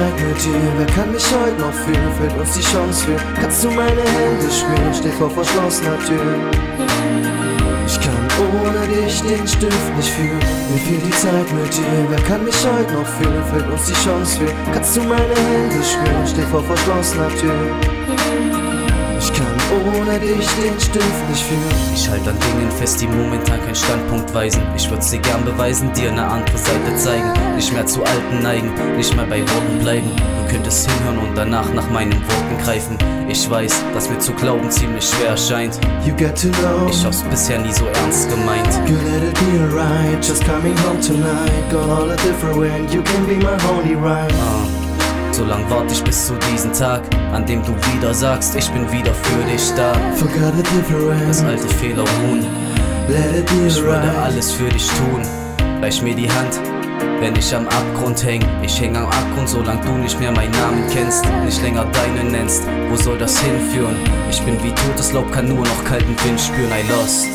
mit dir? Wer kann mich heute noch fühlen? Fehlt uns die Chance für? Kannst du meine Hände spüren? Steh vor verschlossener Tür. Ich kann ohne dich den Stift nicht fühlen. Mir fehlt die Zeit mit dir. Wer kann mich heute noch fühlen? Fehlt uns die Chance für? Kannst du meine Hände spüren? Steh vor verschlossener Tür. Ohne dich den Stift nicht fühlen. Ich halte an Dingen fest, die momentan keinen Standpunkt weisen. Ich würd's dir gern beweisen, dir eine andere Seite zeigen. Nicht mehr zu alten neigen, nicht mehr bei Worten bleiben. Du könntest hinhören und danach nach meinen Worten greifen. Ich weiß, dass mir zu glauben ziemlich schwer erscheint. You get to know. Ich hab's bisher nie so ernst gemeint. You let it be alright, just coming home tonight. Got all a different way, you can be my holy right. Ah. So lang warte ich bis zu diesem Tag, an dem du wieder sagst, ich bin wieder für dich da. Forgot a different. Das alte Fehler ruhen. Let it be Ich würde alright. alles für dich tun. Reich mir die Hand, wenn ich am Abgrund häng. Ich häng am Abgrund, solange du nicht mehr meinen Namen kennst, nicht länger deinen nennst. Wo soll das hinführen? Ich bin wie totes Laub, kann nur noch kalten Wind spüren. I lost.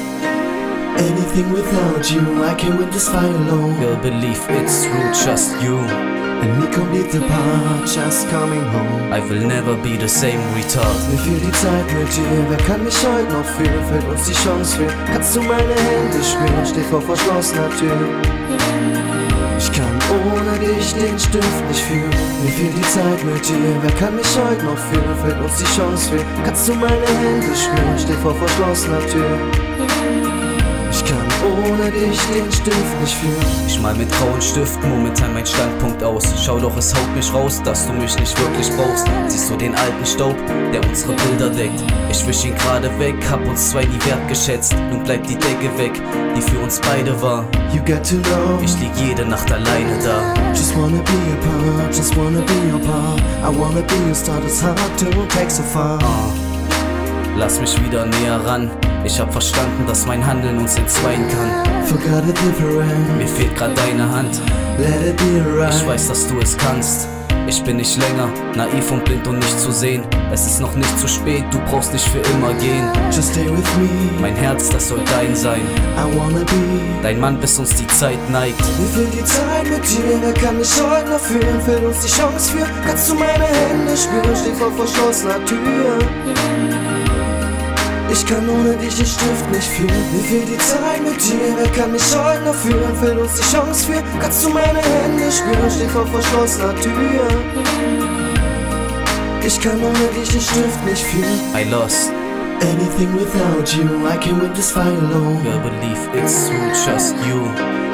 Anything without you, I can't win this fight alone. Girl, believe it's true, just you. And we complete the part, just coming home. I will never be the same retard. Mir fehlt die Zeit mit dir, wer kann mich heute noch fühlen? Fehlt uns die Chance für? Kannst du meine Hände spüren? Steh vor verschlossener Tür. Ich kann ohne dich den Stift nicht fühlen. Mir fehlt die Zeit mit dir, wer kann mich heute noch fühlen? Fehlt uns die Chance für? Kannst du meine Hände spüren? Steh vor verschlossener Tür. Ohne dich den Stift nicht fühlen. Ich mal mit grauen Stiften momentan mein Standpunkt aus. Schau doch, es haut mich raus, dass du mich nicht wirklich brauchst. Siehst du den alten Staub, der unsere Bilder deckt? Ich wisch ihn gerade weg, hab uns zwei nie wertgeschätzt. Nun bleibt die Decke weg, die für uns beide war. You get to know. Ich lieg jede Nacht alleine da. Just wanna be a part, just wanna be your part. I wanna be a star, it's hard to take so far. Ah. Lass mich wieder näher ran. Ich hab verstanden, dass mein Handeln uns entzweien kann. Forgot a different. Mir fehlt grad deine Hand. Let it be alright. Ich weiß, dass du es kannst. Ich bin nicht länger naiv und blind und nicht zu sehen. Es ist noch nicht zu spät, du brauchst nicht für immer gehen. Just stay with me. Mein Herz, das soll dein sein. I wanna be. Dein Mann, bis uns die Zeit neigt. Mir fehlt die Zeit mit dir, wer kann mich heute noch fühlen? Fehlt uns die Chance für? Kannst du meine Hände spüren? Steh vor verschlossener Tür. Ich kann ohne dich den Stift nicht fühlen. Mir fehlt die Zeit mit dir, wer kann mich heute noch fühlen? Fehlt uns die Chance für? Kannst du meine Hände spüren? Steh vor verschlossener Tür. Ich kann ohne dich den Stift nicht fühlen. I lost. Anything without you, I can't win this fight alone. Girl, believe it's true, just you.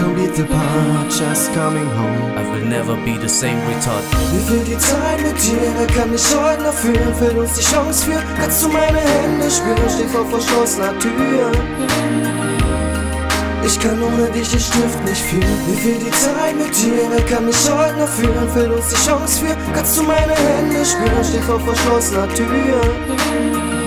Complete the part, just coming home. I will never be the same retard. Mir fehlt die Zeit mit dir, wer kann mich heute noch fühlen? Fehlt uns die Chance für? Kannst du meine Hände spüren? Steh vor verschlossener Tür. Ich kann ohne dich den Stift nicht fühlen. Mir fehlt die Zeit mit dir, wer kann mich heute noch fühlen? Fehlt uns die Chance für? Kannst du meine Hände spüren? Steh vor verschlossener Tür.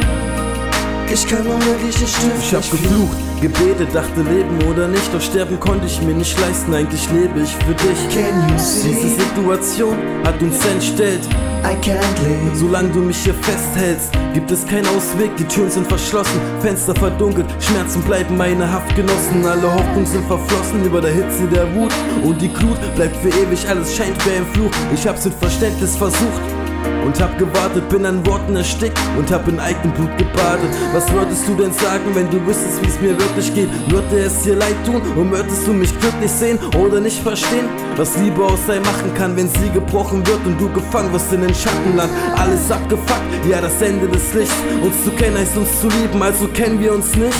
Ich kann den Stift Ich hab geflucht, gebetet, dachte leben oder nicht, doch sterben konnte ich mir nicht leisten, eigentlich lebe ich für dich. Can you Diese see? Situation hat uns entstellt. I can't live. Solange du mich hier festhältst, gibt es keinen Ausweg. Die Türen sind verschlossen, Fenster verdunkelt, Schmerzen bleiben meine Haftgenossen. Alle Hoffnungen sind verflossen über der Hitze der Wut. Und die Glut bleibt für ewig, alles scheint wie ein Fluch. Ich hab's mit Verständnis versucht. Und hab gewartet, bin an Worten erstickt und hab in eigenem Blut gebadet. Was würdest du denn sagen, wenn du wüsstest, wie es mir wirklich geht? Würde es dir leid tun und würdest du mich glücklich sehen oder nicht verstehen? Was Liebe aus sei machen kann, wenn sie gebrochen wird und du gefangen wirst in den Schattenland. Alles abgefuckt, ja, das Ende des Lichts. Uns zu kennen heißt uns zu lieben, also kennen wir uns nicht.